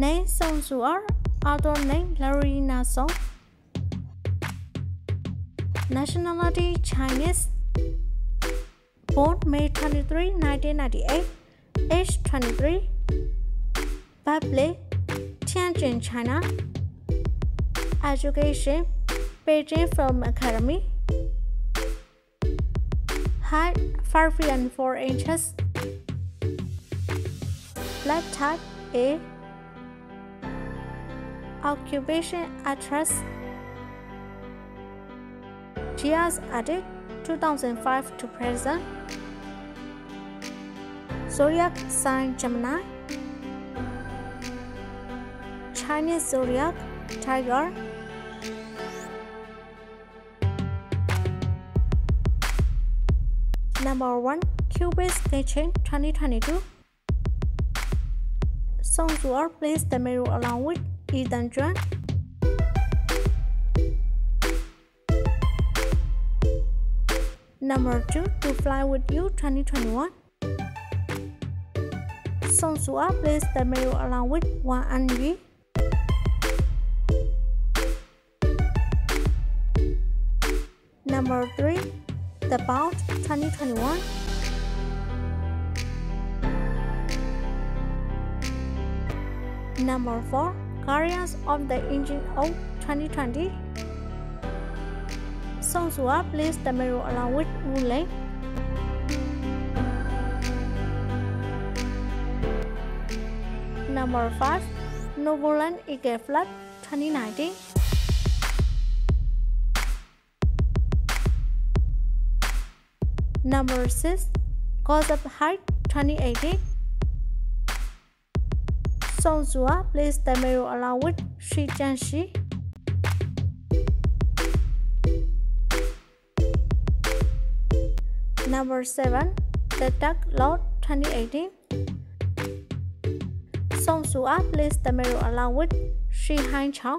Name Song Suar, other name Larina Song. Nationality Chinese. Born May 23, 1998. Age 23. Birthplace Tianjin, China. Education Beijing Film Academy. Height 5 feet and 4 inches. Blood type A. Occupation actress. Years added 2005 to present. Zodiac sign Gemini. Chinese zodiac Tiger. Number 1 Cupid's Kitchen 2022 Song Zuo plays the mirror along with Number 2 To Fly With You 2021 Song Zuo plays the mirror along with Wang Anyu. Number 3 The Bout 2021 Number 4 Guardians of the Ancient Oath 2020 Song Suwa plays the mirror along with Lei. Number 5 Novoland Eagle Flag 2019 Number 6 Cause of Height 2018 Song Zua plays the mirror along with Shi Jianxi. Number 7 The Dark Lord 2018 Song Zua plays the mirror along with Shi Han Chao.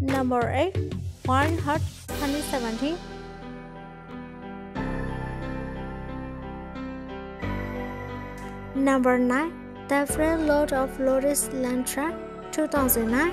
Number 8 Wild Heart 2017 Number 9 The Free Lord of Lotus Land Track 2009